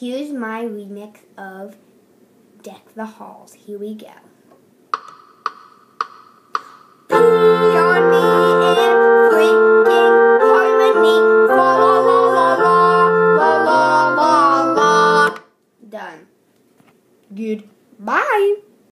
here's my remix of Deck the Halls. Here we go. Done. Good. Bye.